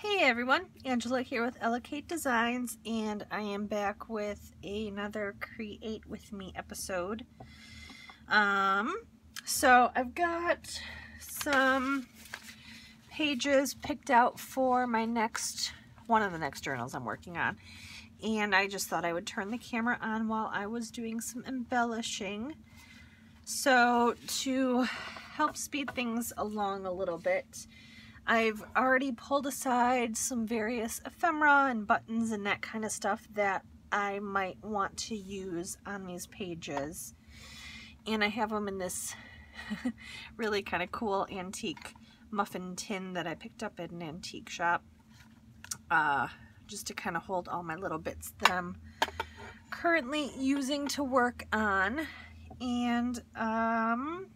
Hey everyone, Angela here with ElaCate Designs and I am back with another Create With Me episode. Um, so I've got some pages picked out for my next, one of the next journals I'm working on. And I just thought I would turn the camera on while I was doing some embellishing. So to help speed things along a little bit, I've already pulled aside some various ephemera and buttons and that kind of stuff that I might want to use on these pages. And I have them in this really kind of cool antique muffin tin that I picked up at an antique shop. Uh, just to kind of hold all my little bits that I'm currently using to work on. And um,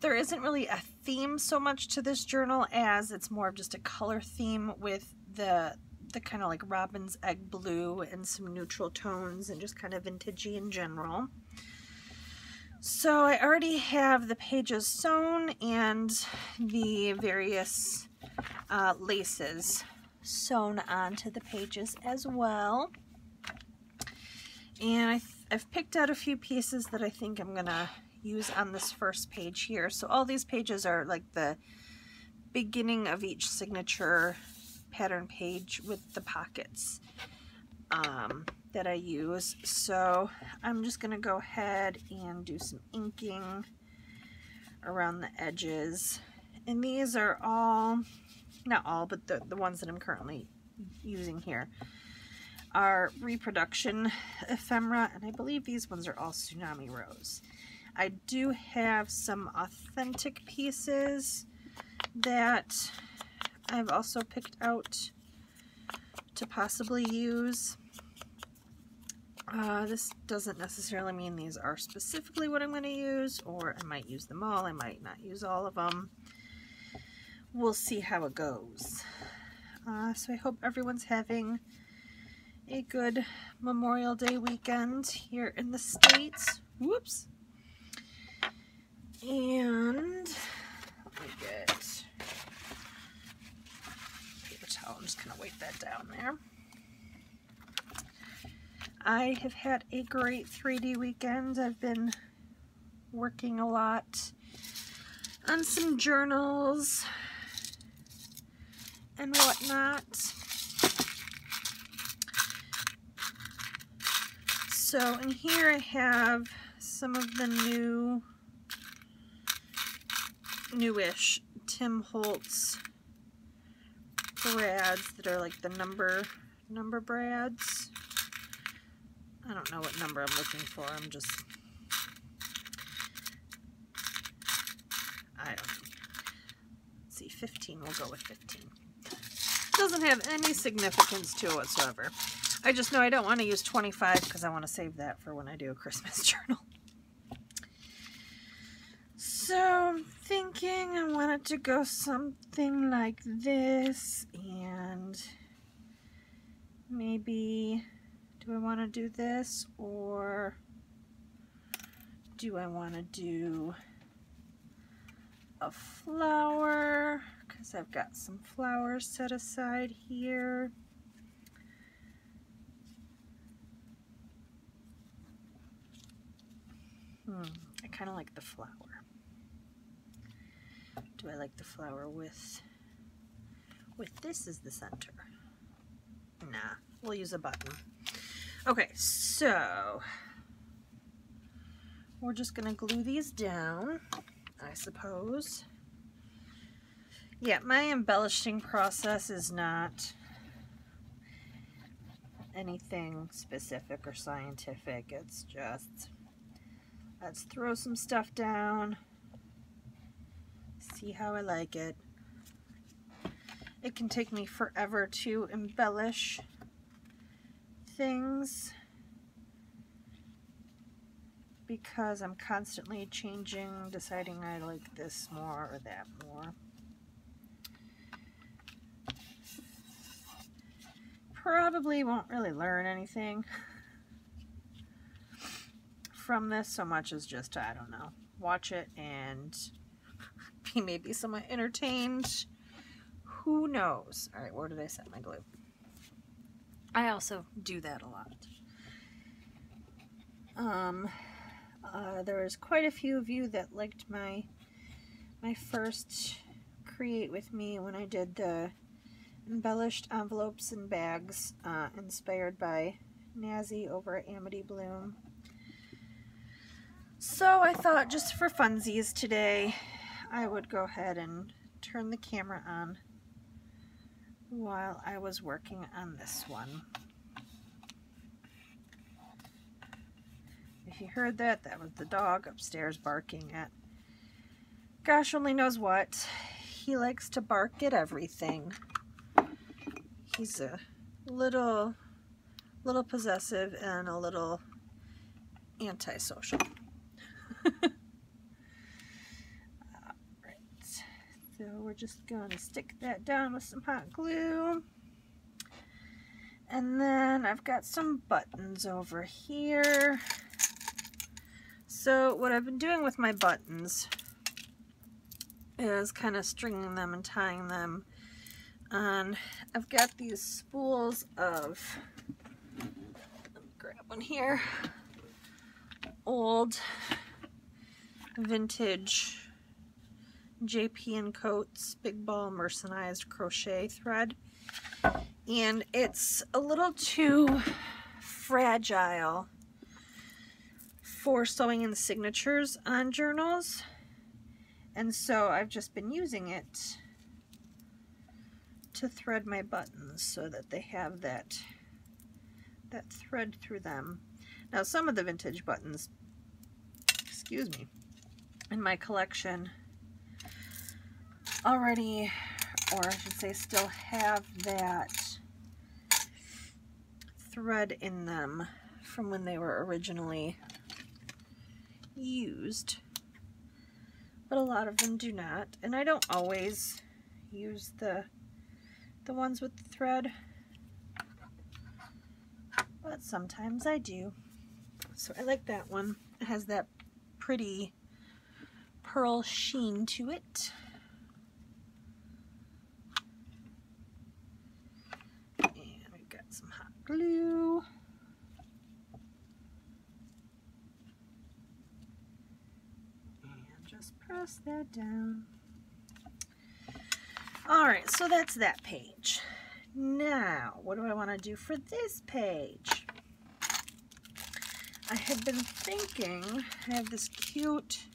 there isn't really a theme so much to this journal as it's more of just a color theme with the the kind of like robin's egg blue and some neutral tones and just kind of vintagey in general. So I already have the pages sewn and the various uh, laces sewn onto the pages as well. And I have picked out a few pieces that I think I'm to use on this first page here. So all these pages are like the beginning of each signature pattern page with the pockets um, that I use. So I'm just going to go ahead and do some inking around the edges. And these are all, not all, but the, the ones that I'm currently using here are reproduction ephemera, and I believe these ones are all Tsunami Rose. I do have some authentic pieces that I've also picked out to possibly use. Uh, this doesn't necessarily mean these are specifically what I'm going to use, or I might use them all, I might not use all of them. We'll see how it goes. Uh, so I hope everyone's having a good Memorial Day weekend here in the States. Whoops. And let me get paper towel. I'm just going to wipe that down there. I have had a great 3D weekend. I've been working a lot on some journals and whatnot. So in here I have some of the new newish Tim Holtz brads that are like the number number brads. I don't know what number I'm looking for. I'm just I don't know. Let's see, 15. We'll go with 15. Doesn't have any significance to it whatsoever. I just know I don't want to use 25 because I want to save that for when I do a Christmas journal. So I'm thinking I want it to go something like this and maybe do I want to do this or do I want to do a flower because I've got some flowers set aside here. Hmm, I kind of like the flower. Do I like the flower with, with this as the center? Nah, we'll use a button. Okay, so we're just gonna glue these down, I suppose. Yeah, my embellishing process is not anything specific or scientific. It's just, let's throw some stuff down, see how I like it. It can take me forever to embellish things because I'm constantly changing, deciding I like this more or that more. Probably won't really learn anything from this so much as just, I don't know, watch it and be maybe somewhat entertained. who knows? All right, where did I set my glue? I also do that a lot. Um, uh, there was quite a few of you that liked my my first create with me when I did the embellished envelopes and bags uh, inspired by Nazi over at Amity Bloom. So I thought just for funsies today, I would go ahead and turn the camera on while I was working on this one. If you heard that, that was the dog upstairs barking at gosh only knows what. He likes to bark at everything. He's a little, little possessive and a little antisocial. So we're just going to stick that down with some hot glue. And then I've got some buttons over here. So what I've been doing with my buttons is kind of stringing them and tying them on. I've got these spools of, let me grab one here, old vintage JP and Coats Big Ball Mercerized Crochet thread. And it's a little too fragile for sewing in signatures on journals. And so I've just been using it to thread my buttons so that they have that that thread through them. Now some of the vintage buttons, excuse me, in my collection already, or I should say still have that thread in them from when they were originally used. But a lot of them do not. And I don't always use the the ones with the thread. But sometimes I do. So I like that one. It has that pretty pearl sheen to it. And just press that down. All right, so that's that page. Now, what do I want to do for this page? I have been thinking, I have this cute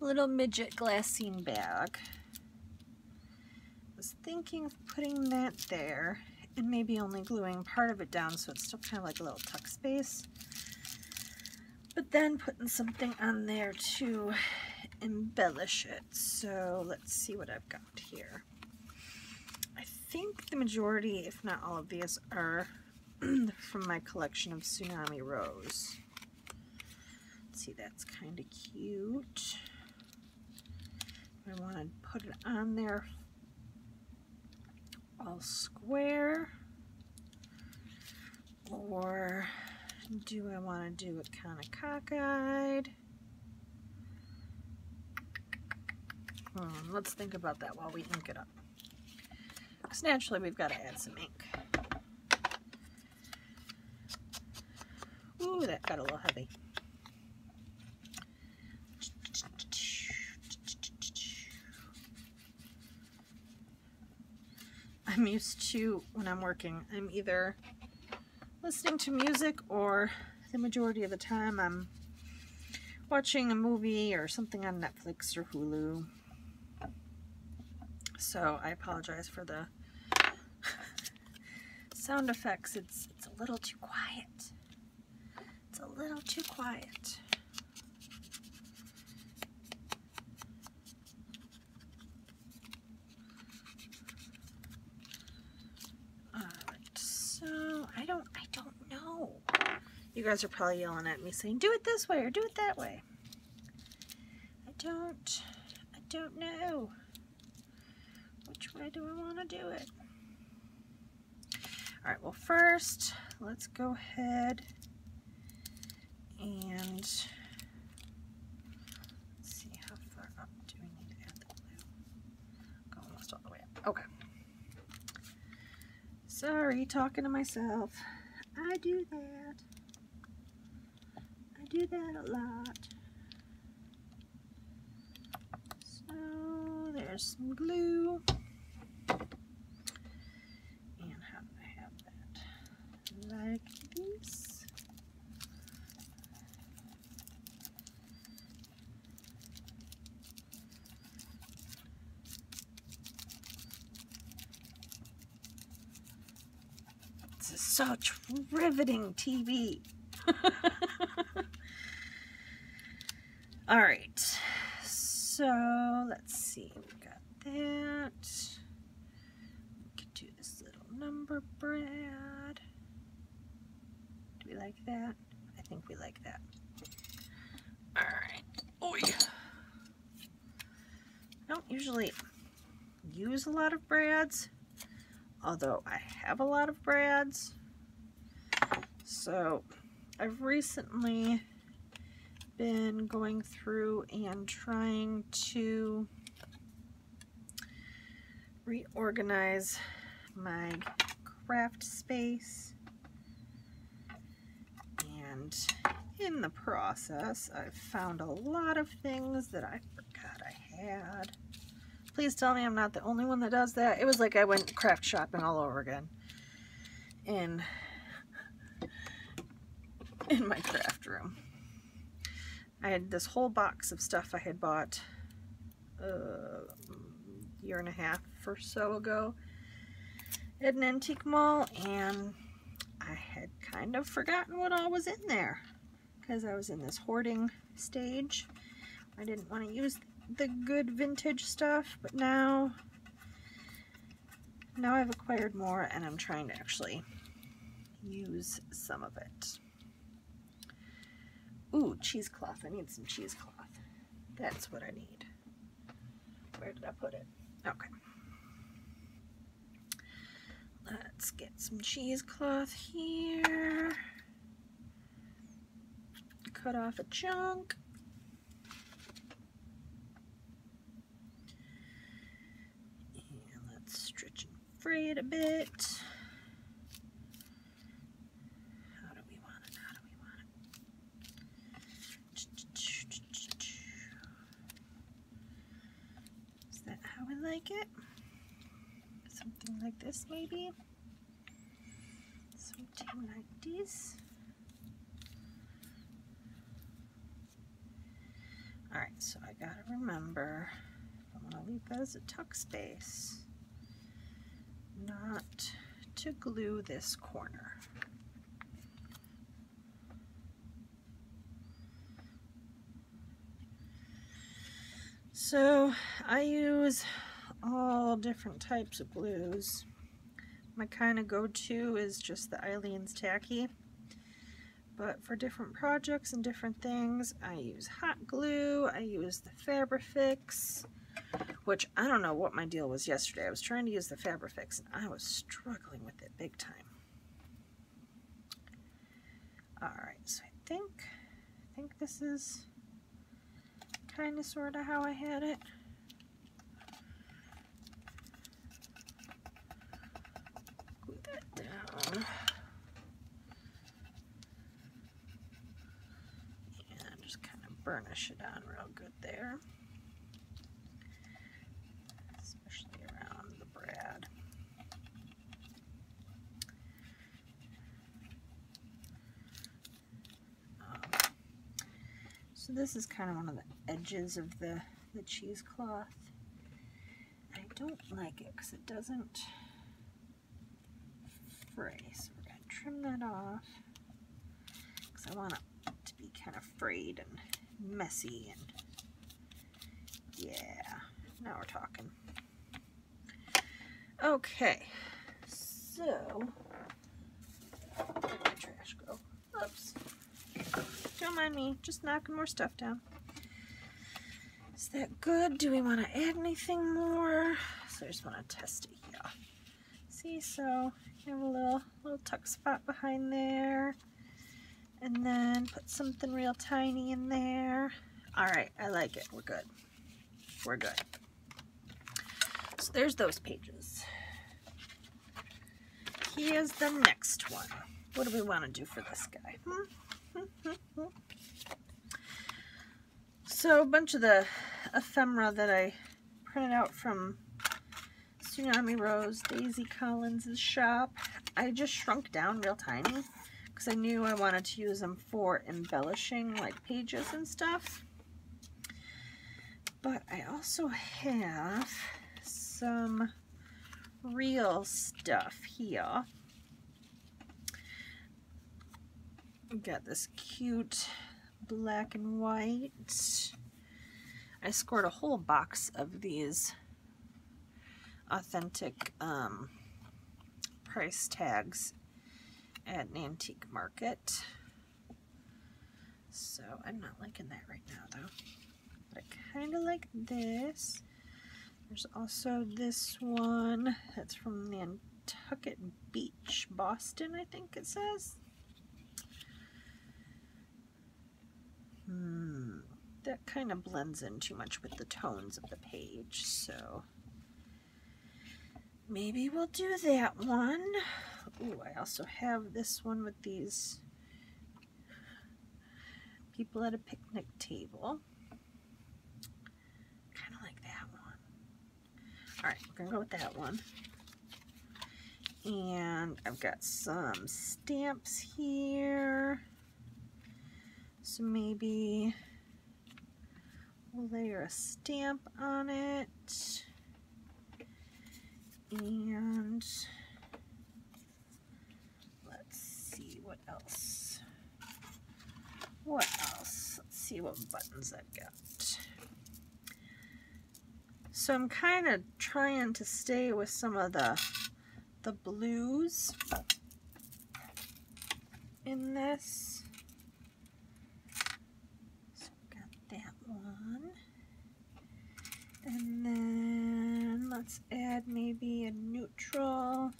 little midget glassine bag. I was thinking of putting that there and maybe only gluing part of it down so it's still kind of like a little tuck space. But then putting something on there to embellish it. So let's see what I've got here. I think the majority, if not all of these, are from my collection of Tsunami Rose. Let's see, that's kind of cute. I want to put it on there all square or do I want to do it kind of cockeyed? Hmm, let's think about that while we ink it up. Because naturally we've got to add some ink. Ooh, that got a little heavy. I'm used to when I'm working. I'm either listening to music or the majority of the time I'm watching a movie or something on Netflix or Hulu. So I apologize for the sound effects. It's it's a little too quiet. It's a little too quiet. You guys are probably yelling at me saying, do it this way or do it that way. I don't, I don't know. Which way do I want to do it? All right, well first, let's go ahead and see how far up do we need to add the glue. Go almost all the way up. Okay. Sorry, talking to myself. I do that. Do that a lot. So there's some glue. And how do I have that? Like this. This is such riveting TV. All right, so let's see. We got that. We could do this little number brad. Do we like that? I think we like that. All right. Oi. I don't usually use a lot of brads, although I have a lot of brads. So I've recently been going through and trying to reorganize my craft space and in the process I've found a lot of things that I forgot I had. Please tell me I'm not the only one that does that. It was like I went craft shopping all over again in in my craft room. I had this whole box of stuff I had bought uh, a year and a half or so ago at an antique mall and I had kind of forgotten what all was in there because I was in this hoarding stage. I didn't want to use the good vintage stuff but now now I've acquired more and I'm trying to actually use some of it. Ooh, cheesecloth. I need some cheesecloth. That's what I need. Where did I put it? Okay. Let's get some cheesecloth here. Cut off a chunk. And let's stretch and fray it a bit. How do we want it? How do we want it? Is that how I like it? Something like this maybe? Something like this. Alright, so I gotta remember I want to leave that as a tuck space, not to glue this corner. So I use all different types of glues. My kind of go-to is just the Aleene's Tacky. But for different projects and different things, I use hot glue, I use the Fabrifix, which I don't know what my deal was yesterday. I was trying to use the Fabrifix and I was struggling with it big time. Alright, so I think, I think this is kind of sort of how I had it. Glue down. And just kind of burnish it on real good there. Especially around the brad. Um, so this is kind of one of the edges of the, the cheesecloth. I don't like it because it doesn't fray. So we're going to trim that off because I want it to be kind of frayed and messy and yeah, now we're talking. Okay, so where'd my trash go? Oops. Don't mind me, just knocking more stuff down. Is that good? Do we want to add anything more? So I just want to test it here. See, so you have a little little tuck spot behind there. And then put something real tiny in there. All right, I like it. We're good. We're good. So there's those pages. here's the next one. What do we want to do for this guy? Hmm? hmm? hmm? hmm? so a bunch of the ephemera that I printed out from Tsunami Rose, Daisy Collins' shop, I just shrunk down real tiny because I knew I wanted to use them for embellishing like pages and stuff. But I also have some real stuff here. We Got this cute black and white. I scored a whole box of these authentic um, price tags at an antique market. So I'm not liking that right now though. But I kind of like this. There's also this one that's from Nantucket Beach, Boston, I think it says. Hmm, that kind of blends in too much with the tones of the page, so maybe we'll do that one. Ooh, I also have this one with these people at a picnic table. Kind of like that one. All right, we're gonna go with that one. And I've got some stamps here. So maybe we'll layer a stamp on it. And let's see what else. What else? Let's see what buttons I've got. So I'm kind of trying to stay with some of the the blues in this. So got that one. And then let's add maybe a neutral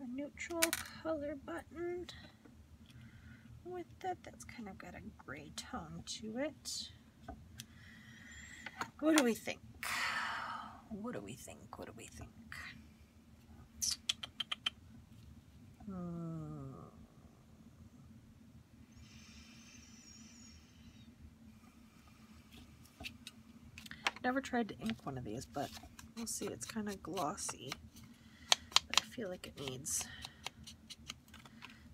a neutral color button with that. That's kind of got a gray tone to it. What do we think? What do we think? What do we think? Hmm. Never tried to ink one of these, but we'll see. It's kind of glossy, but I feel like it needs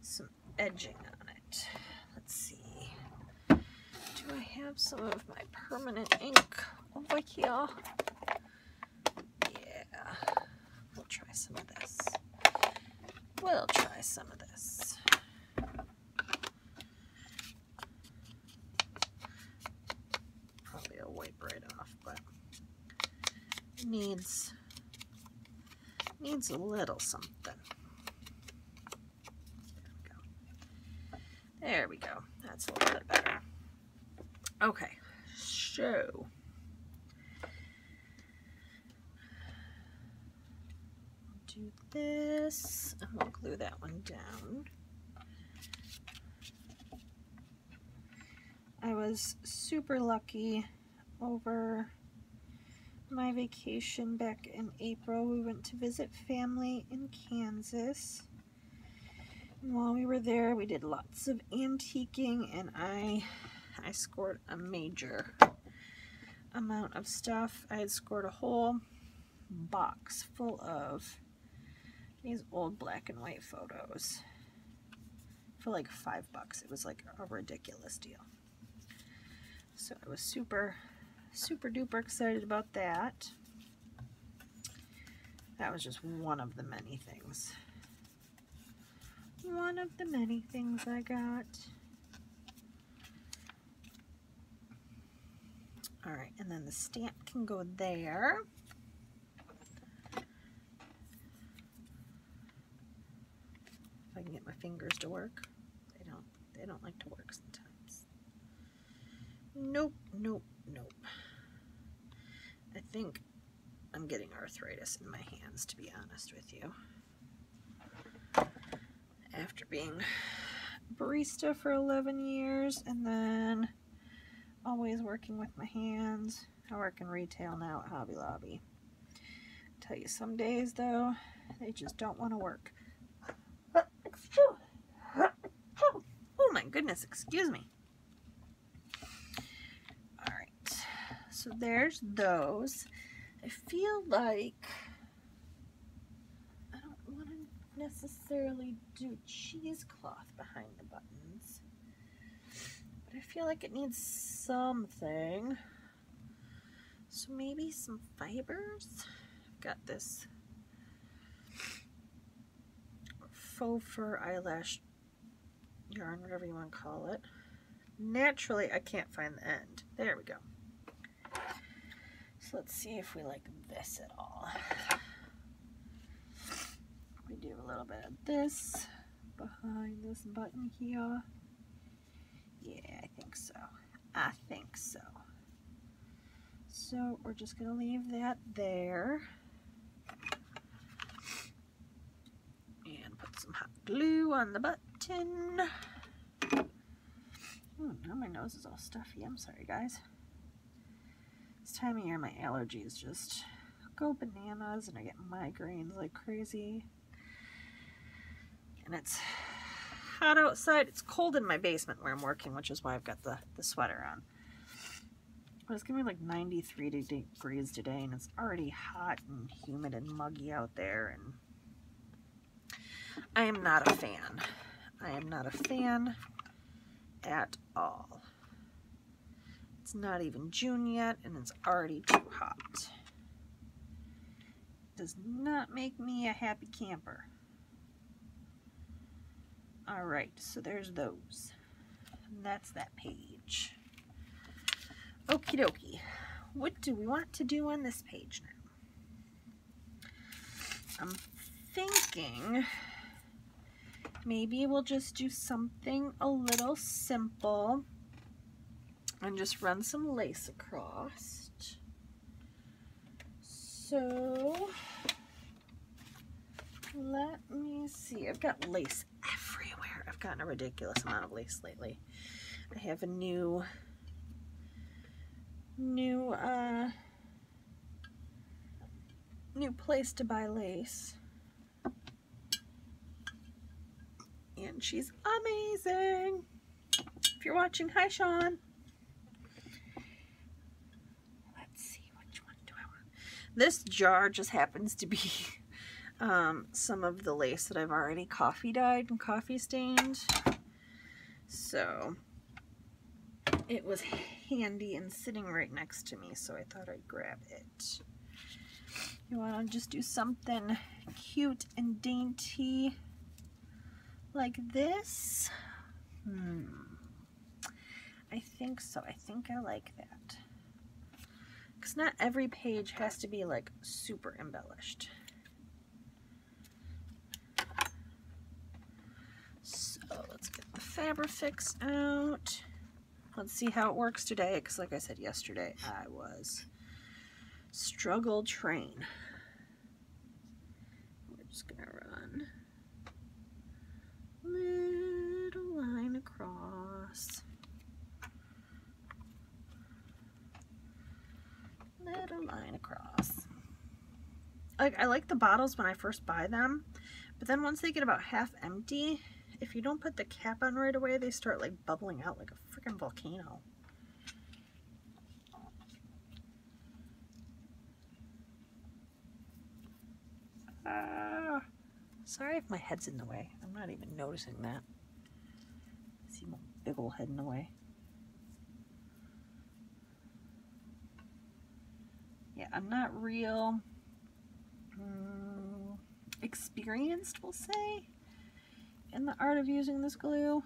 some edging on it. Let's see. Do I have some of my permanent ink over here. Yeah, we'll try some of this. We'll try some of this. Probably a wipe right off, but needs needs a little something. There we go. That's a little bit better. Okay, so do this, and we'll glue that one down. I was super lucky over my vacation back in April. We went to visit family in Kansas. And while we were there, we did lots of antiquing, and I, I scored a major amount of stuff. I had scored a whole box full of these old black and white photos for like five bucks. It was like a ridiculous deal. So I was super, super duper excited about that. That was just one of the many things. One of the many things I got. All right, and then the stamp can go there. If I can get my fingers to work. They don't they don't like to work sometimes. Nope, nope, nope. I think I'm getting arthritis in my hands to be honest with you. After being barista for 11 years and then always working with my hands. I work in retail now at Hobby Lobby. tell you, some days though, they just don't want to work. Oh my goodness, excuse me. All right, so there's those. I feel like I don't want to necessarily do cheesecloth behind the buttons, but I feel like it needs something. So maybe some fibers. I've got this faux fur eyelash yarn, whatever you want to call it. Naturally, I can't find the end. There we go. Let's see if we like this at all. We do a little bit of this behind this button here. Yeah, I think so. I think so. So we're just going to leave that there. And put some hot glue on the button. Oh, now my nose is all stuffy. I'm sorry, guys. Time of year, my allergies just go bananas and I get migraines like crazy. And it's hot outside. It's cold in my basement where I'm working, which is why I've got the, the sweater on. But it's gonna be like 93 degrees today and it's already hot and humid and muggy out there and I am not a fan. I am not a fan at all. It's not even June yet and it's already too hot. Does not make me a happy camper. All right, so there's those. And that's that page. Okie dokie. What do we want to do on this page now? I'm thinking maybe we'll just do something a little simple and just run some lace across. So let me see. I've got lace everywhere. I've gotten a ridiculous amount of lace lately. I have a new new uh new place to buy lace and she's amazing if you're watching hi Sean let's see which one do I want this jar just happens to be um, some of the lace that I've already coffee dyed and coffee stained so it was handy and sitting right next to me, so I thought I'd grab it. You want to just do something cute and dainty like this? Hmm. I think so. I think I like that. Because not every page has to be like super embellished. So let's get the Fabrifix out. Let's see how it works today, because like I said yesterday, I was struggle train. We're just to run little line across. Little line across. Like I like the bottles when I first buy them, but then once they get about half empty, if you don't put the cap on right away, they start like bubbling out like a freaking volcano. Uh, sorry if my head's in the way. I'm not even noticing that. I see my big old head in the way. Yeah, I'm not real um, experienced, we'll say in the art of using this glue.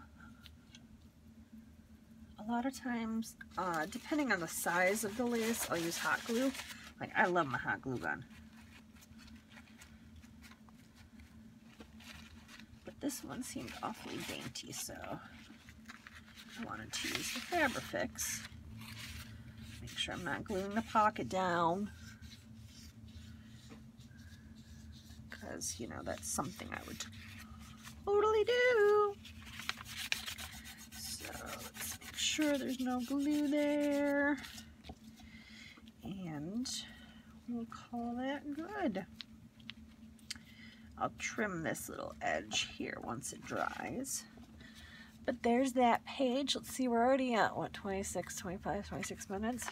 A lot of times, uh, depending on the size of the lace, I'll use hot glue. Like, I love my hot glue gun. But this one seemed awfully dainty, so I wanted to use the Fabrifix. Make sure I'm not gluing the pocket down. Because, you know, that's something I would totally do. So let's make sure there's no glue there. And we'll call that good. I'll trim this little edge here once it dries. But there's that page. Let's see, we're already at, what, 26, 25, 26 minutes?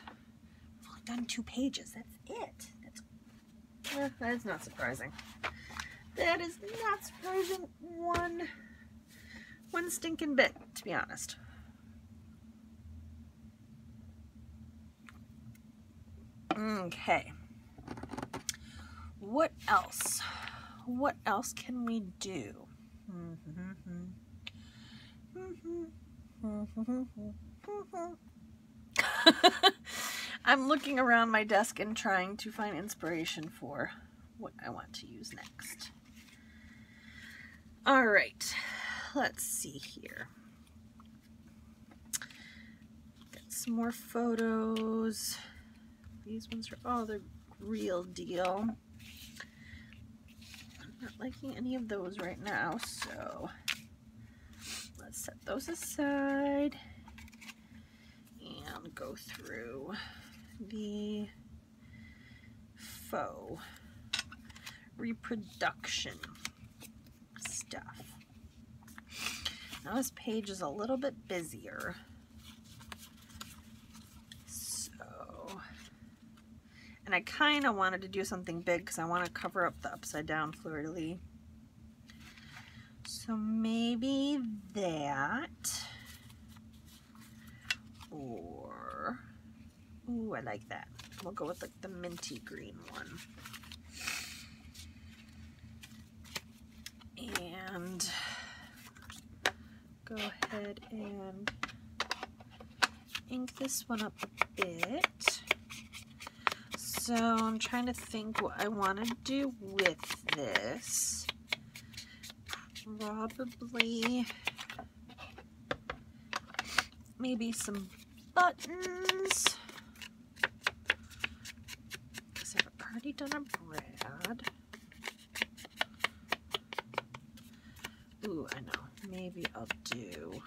We've only done two pages. That's it. That's, eh, that's not surprising. That is not surprising one, one stinking bit, to be honest. Okay. What else? What else can we do? I'm looking around my desk and trying to find inspiration for what I want to use next. All right, let's see here. Got some more photos. These ones are, oh, they're real deal. I'm not liking any of those right now, so let's set those aside and go through the faux reproduction stuff. Now this page is a little bit busier. And I kind of wanted to do something big because I want to cover up the upside down fleur-de-lis. So maybe that. Or, ooh, I like that. We'll go with like the minty green one. And go ahead and ink this one up a bit. So I'm trying to think what I want to do with this. Probably maybe some buttons. Because I've already done a brad. Ooh, I know. Maybe I'll do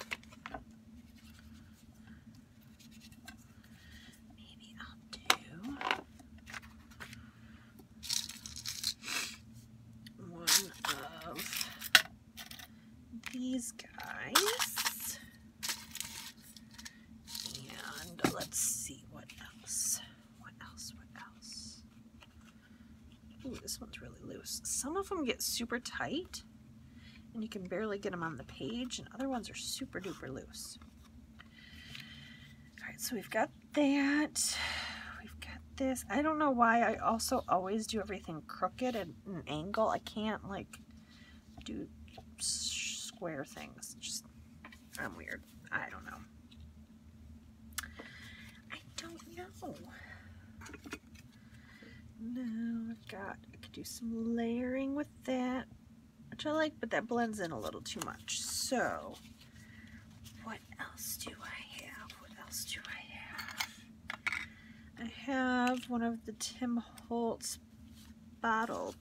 of them get super tight and you can barely get them on the page and other ones are super duper loose. All right, so we've got that. We've got this. I don't know why I also always do everything crooked at an angle. I can't like do square things. Just, I'm weird. I don't know. I don't know. No, I've got do some layering with that, which I like, but that blends in a little too much. So, what else do I have? What else do I have? I have one of the Tim Holtz bottle,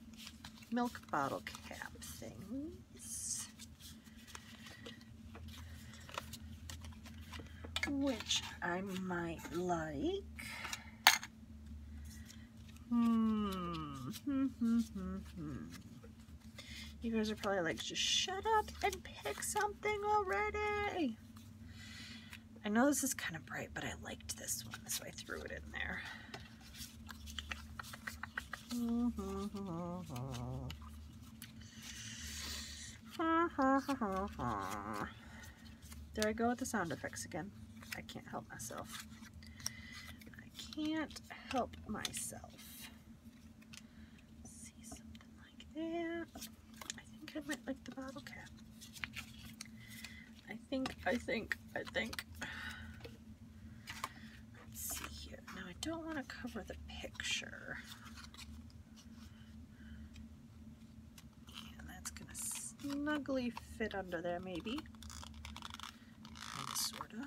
milk bottle cap things. Which I might like. Hmm. Hmm, hmm, hmm, you guys are probably like, just shut up and pick something already. I know this is kind of bright, but I liked this one, so I threw it in there. There I go with the sound effects again. I can't help myself. I can't help myself. Yeah, I think I might like the bottle cap. I think, I think, I think. Let's see here. Now I don't want to cover the picture. And that's going to snugly fit under there maybe. Sort of.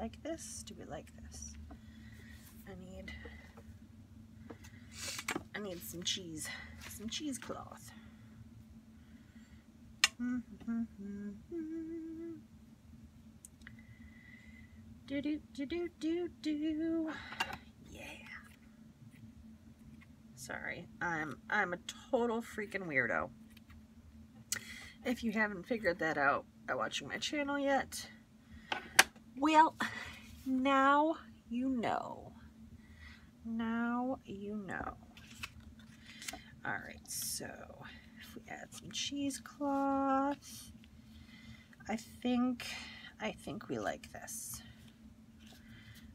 like this? Do we like this? I need I need some cheese, some cheesecloth. Do do do do do do. Yeah. Sorry, I'm I'm a total freaking weirdo. If you haven't figured that out by watching my channel yet, well, now you know. Now you know. All right, so if we add some cheesecloth, I think I think we like this.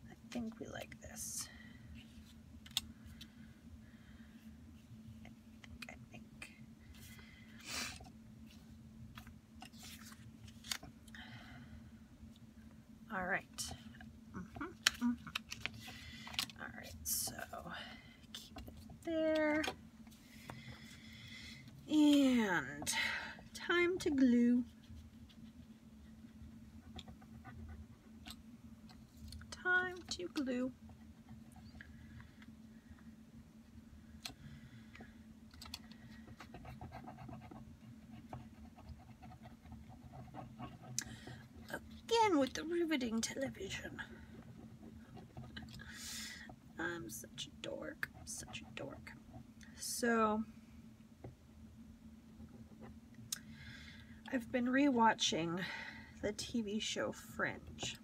I think we like this. All right. Mhm, mhm. All right, so keep it there. And time to glue. Time to glue. Again with the riveting television. I'm such a dork. Such a dork. So, I've been rewatching the TV show Fringe.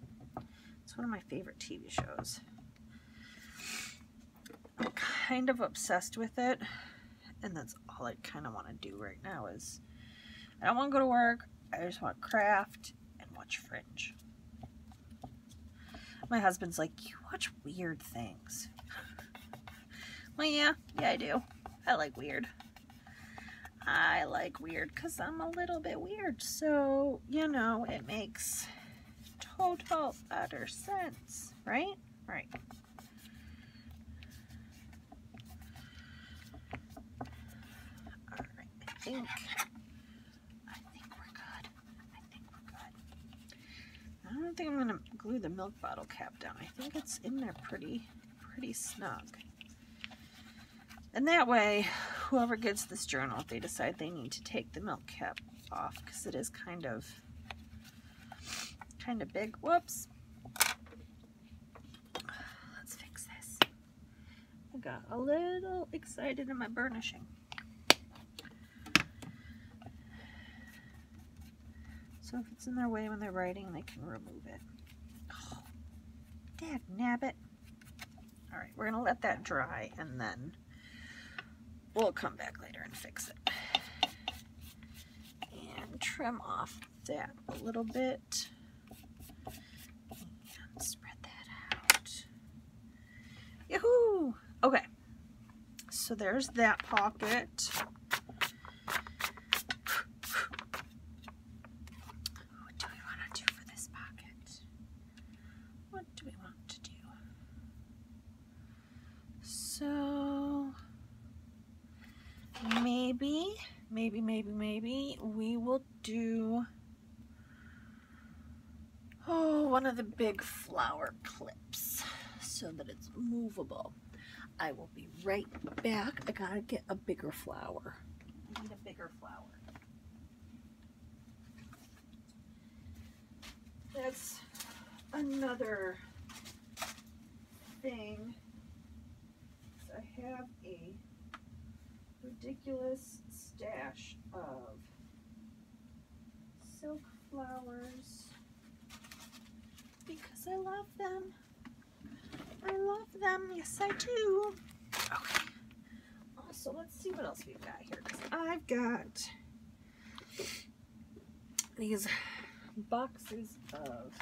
It's one of my favorite TV shows. I'm kind of obsessed with it, and that's all I kind of want to do right now is I don't want to go to work. I just want to craft and watch Fringe. My husband's like, you watch weird things. Well, yeah, yeah, I do. I like weird. I like weird because I'm a little bit weird. So, you know, it makes total utter sense, right? Right. All right, I think, I think we're good. I think we're good. I don't think I'm gonna glue the milk bottle cap down. I think it's in there pretty, pretty snug. And that way, whoever gets this journal, if they decide they need to take the milk cap off, because it is kind of, kind of big. Whoops. Let's fix this. I got a little excited in my burnishing. So if it's in their way when they're writing, they can remove it. Oh, dag nabbit. All right, we're gonna let that dry and then we'll come back later and fix it. And trim off that a little bit. And spread that out. Yahoo! Okay, so there's that pocket. What do we want to do for this pocket? What do we want to do? So maybe, maybe, maybe, maybe we will do oh one of the big flower clips so that it's movable. I will be right back. I gotta get a bigger flower. I need a bigger flower. That's another thing. I have a ridiculous stash of silk flowers because I love them. I love them. Yes, I do. Okay. Also, let's see what else we've got here. I've got these boxes of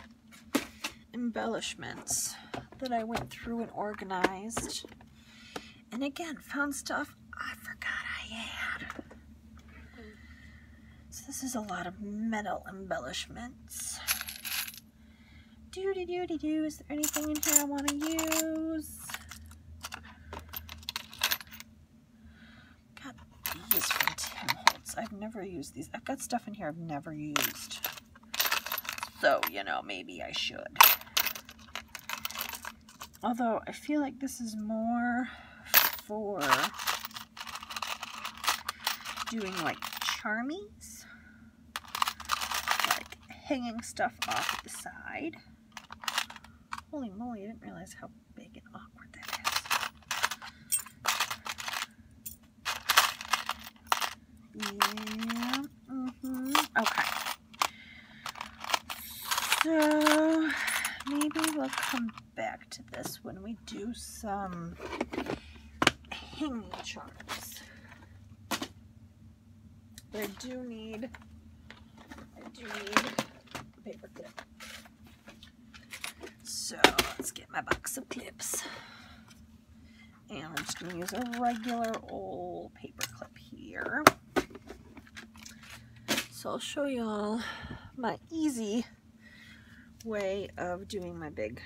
embellishments that I went through and organized. And again, found stuff I forgot I had. So this is a lot of metal embellishments. Doody doody doo. Is there anything in here I want to use? Got these from Tim Holtz. I've never used these. I've got stuff in here I've never used. So, you know, maybe I should. Although I feel like this is more for doing like charmies. Like hanging stuff off the side. Holy moly, I didn't realize how big and awkward that is. Yeah. Mm-hmm. Okay. So maybe we'll come back to this when we do some hanging charms. But I do need, I do need paper clip. Let's get my box of clips. And I'm just going to use a regular old paper clip here. So I'll show y'all my easy way of doing my big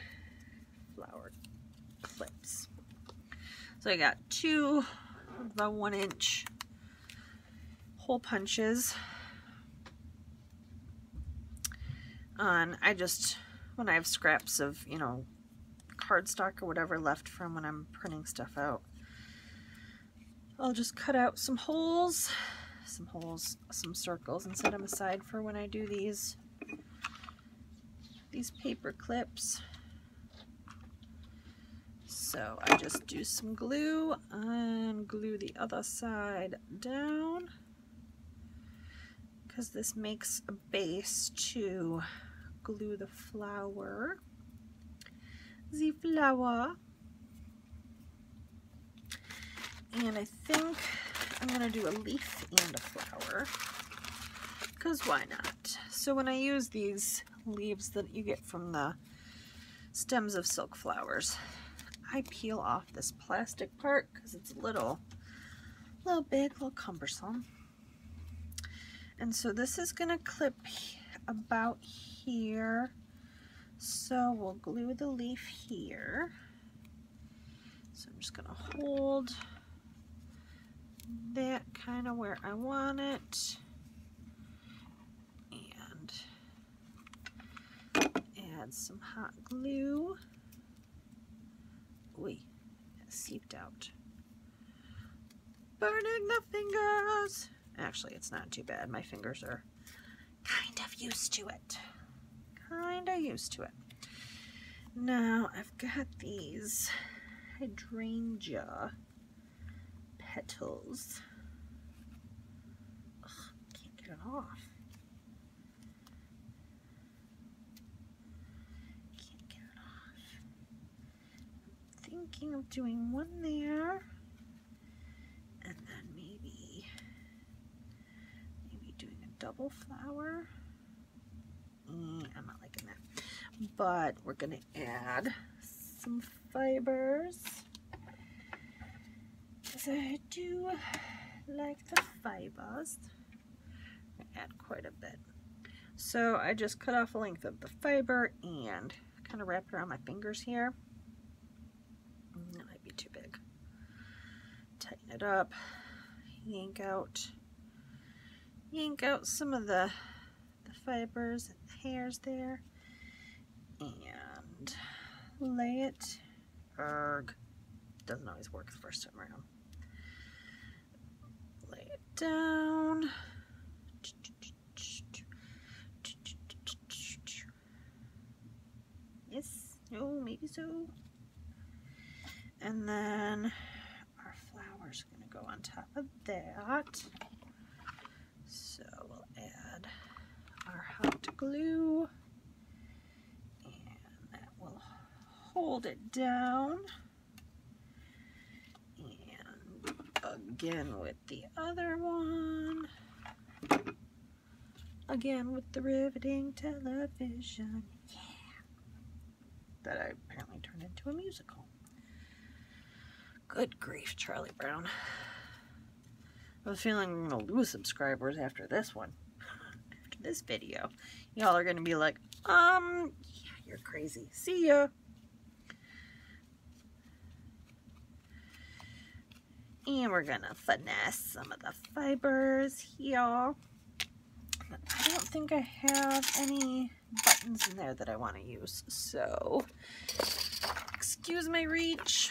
flower clips. So I got two of the one inch hole punches on, I just, when I have scraps of, you know, cardstock or whatever left from when I'm printing stuff out, I'll just cut out some holes, some holes, some circles and set them aside for when I do these these paper clips. So I just do some glue and glue the other side down because this makes a base to glue the flower. The flower. And I think I'm going to do a leaf and a flower because why not? So when I use these leaves that you get from the stems of silk flowers. I peel off this plastic part because it's a little, little big, a little cumbersome. And so this is going to clip about here. So we'll glue the leaf here. So I'm just going to hold that kind of where I want it. And add some hot glue. Oi, it seeped out. Burning the fingers. Actually, it's not too bad. My fingers are kind of used to it. Kind of used to it. Now, I've got these hydrangea petals. Ugh, can't get it off. thinking of doing one there and then maybe maybe doing a double flower. Mm, I'm not liking that. But we're going to add some fibers because I do like the fibers. add quite a bit. So I just cut off a length of the fiber and kind of wrap it around my fingers here. That might be too big. Tighten it up, yank out, yank out some of the, the fibers and hairs there, and lay it, erg, doesn't always work the first time around. Lay it down. Yes, no, maybe so. And then our flowers are going to go on top of that. So we'll add our hot glue and that will hold it down. And again with the other one. Again with the riveting television. Yeah. That I apparently turned into a musical. Good grief, Charlie Brown. I was feeling I'm going to lose subscribers after this one. This video. Y'all are going to be like, um, yeah, you're crazy. See ya. And we're going to finesse some of the fibers here. I don't think I have any buttons in there that I want to use. So, excuse my reach.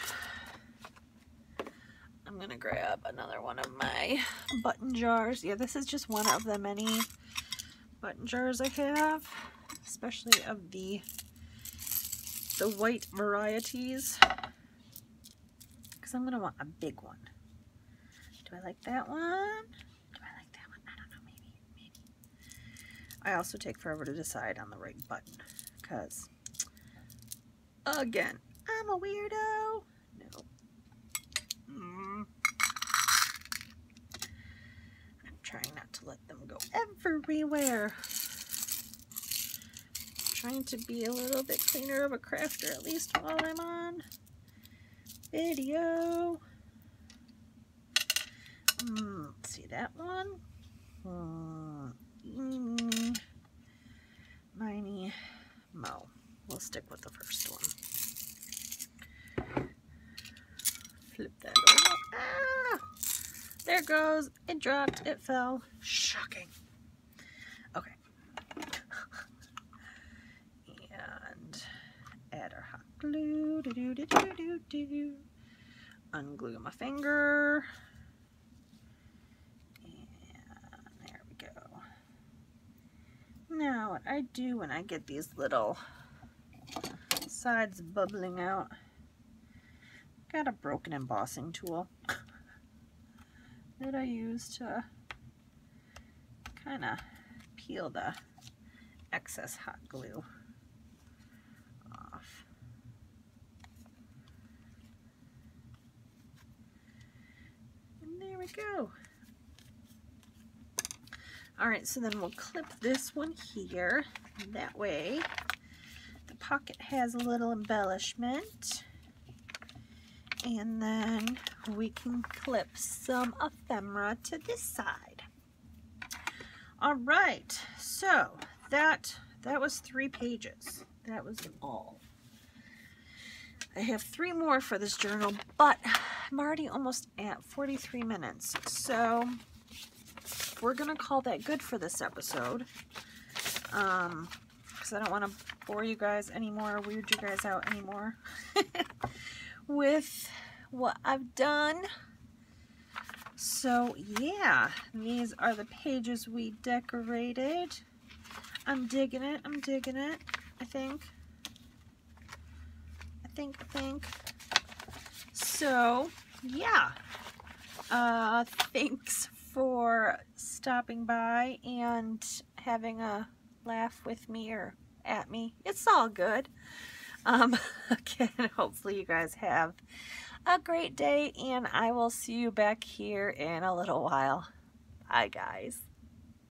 I'm gonna grab another one of my button jars. Yeah, this is just one of the many button jars I have, especially of the the white varieties because I'm going to want a big one. Do I like that one? Do I like that one? I don't know, maybe, maybe. I also take forever to decide on the right button because, again, I'm a weirdo. No. Mm. I'm trying not to let them go everywhere. trying to be a little bit cleaner of a crafter at least while I'm on video. Mm, see that one? Mm, Miney Mo. We'll stick with the first one. Flip that over. Ah! There goes. It dropped. It fell. Shocking. Okay. and add our hot glue. Do do do. Unglue my finger. And there we go. Now, what I do when I get these little sides bubbling out, got a broken embossing tool that I use to kind of peel the excess hot glue off. And there we go. All right, so then we'll clip this one here. That way the pocket has a little embellishment. And then we can clip some ephemera to this side. All right, so that that was three pages. That was all. I have three more for this journal, but I'm already almost at 43 minutes. So we're going to call that good for this episode. Um, because I don't want to bore you guys anymore, weird you guys out anymore with what I've done. So yeah, these are the pages we decorated. I'm digging it. I'm digging it. I think. I think. I think. So yeah. Uh, thanks for stopping by and having a laugh with me or at me. It's all good. Um, again, hopefully you guys have a great day and I will see you back here in a little while. Bye guys.